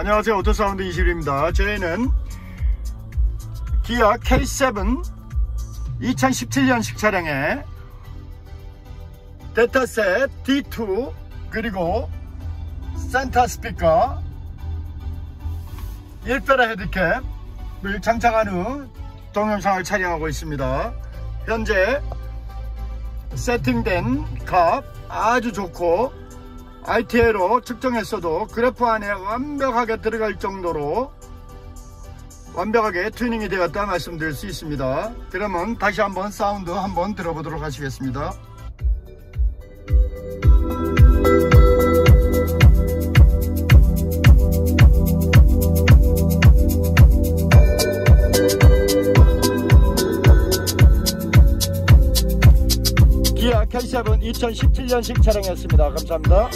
안녕하세요. 오토사운드 이시입니다. 저희는 기아 K7 2017년식 차량에 데타셋 D2 그리고 센터 스피커 1배라 헤드캡을 장착한 후 동영상을 촬영하고 있습니다. 현재 세팅된 값 아주 좋고 ITA로 측정했어도 그래프 안에 완벽하게 들어갈 정도로 완벽하게 튜닝이 되었다 말씀드릴 수 있습니다. 그러면 다시 한번 사운드 한번 들어보도록 하시겠습니다 기아 K7 2017년식 촬영했습니다. 감사합니다.